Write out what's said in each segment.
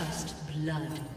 First blood.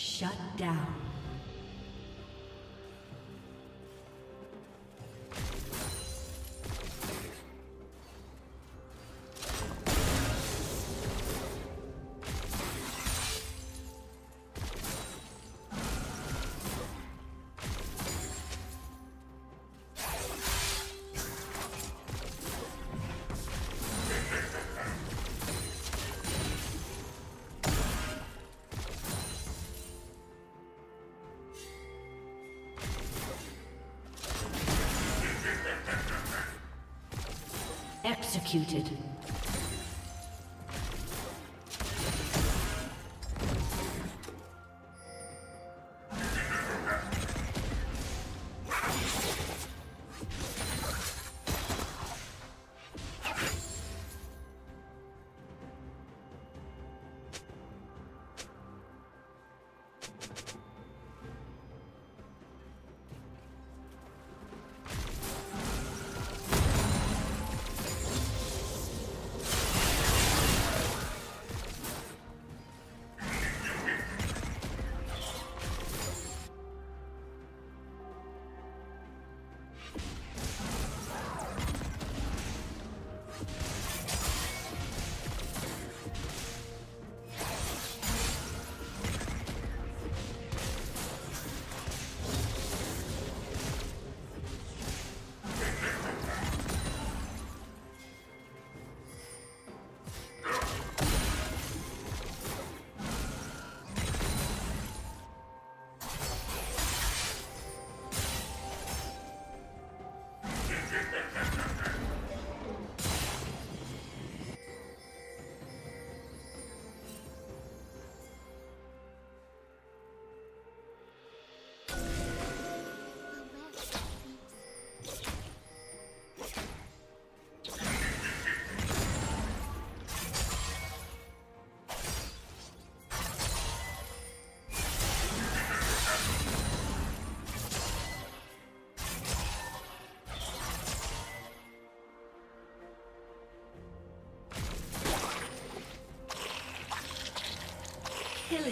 Shut down. Executed.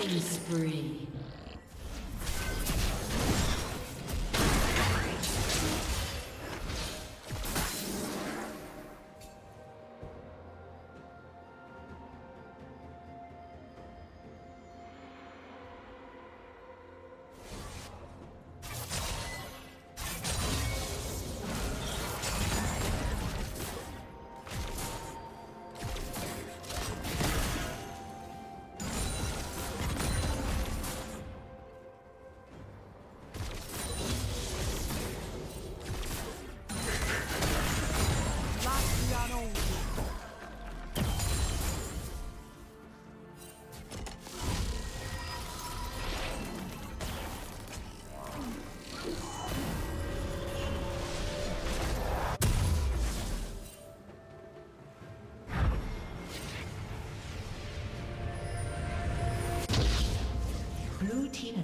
Killing spree.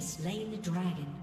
Slain the dragon.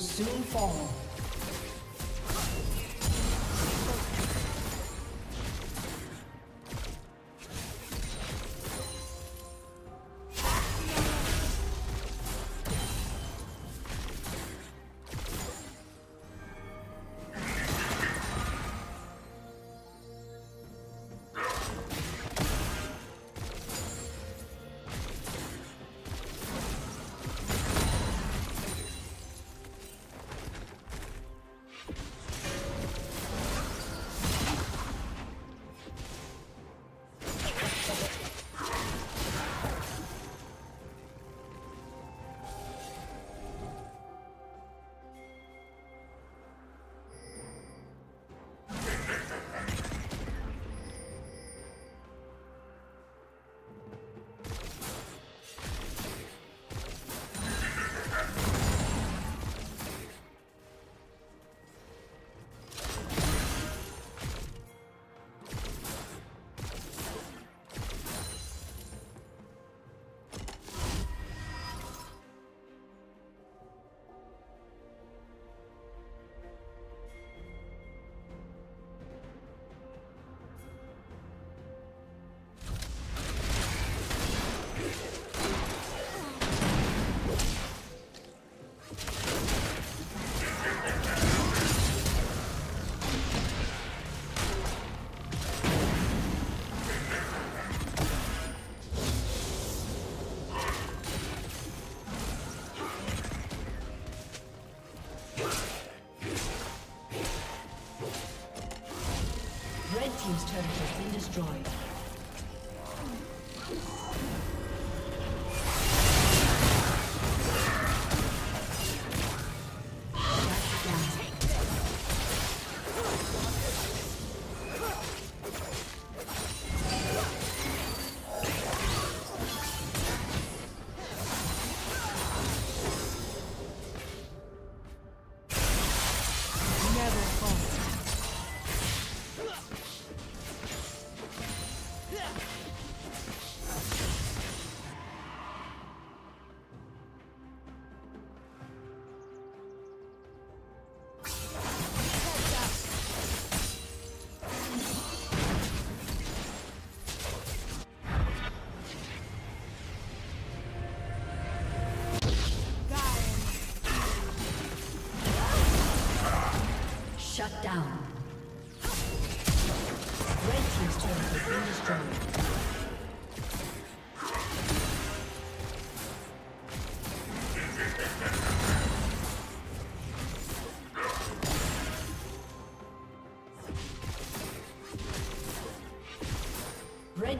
Soon fall. Destroyed.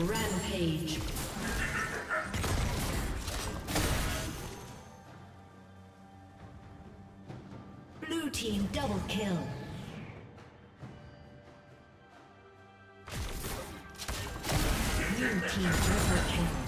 Rampage. Blue team double kill. Blue team triple kill.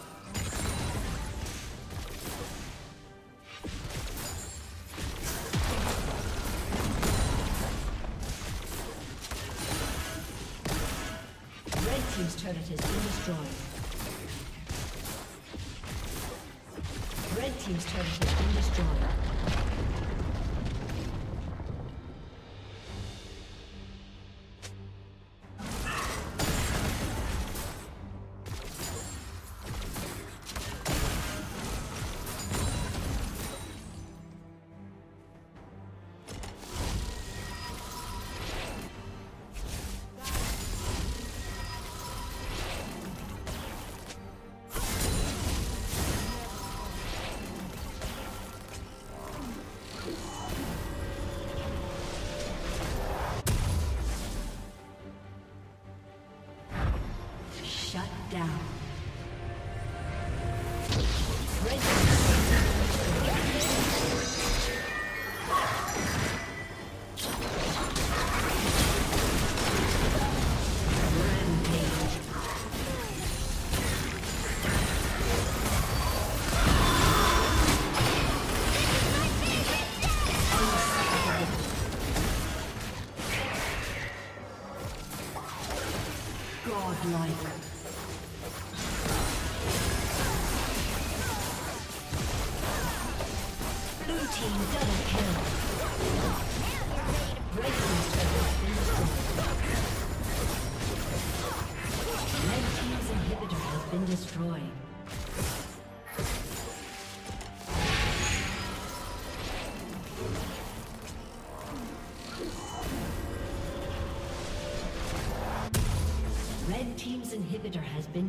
Godlike. Blue team double kill. Red team's inhibitor has been destroyed.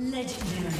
Legendary.